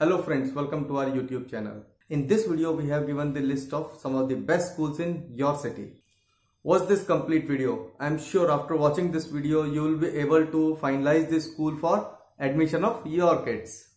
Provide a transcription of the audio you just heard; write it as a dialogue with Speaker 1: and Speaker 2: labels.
Speaker 1: Hello friends, welcome to our YouTube channel. In this video, we have given the list of some of the best schools in your city. Watch this complete video. I am sure after watching this video, you will be able to finalize the school for admission of your kids.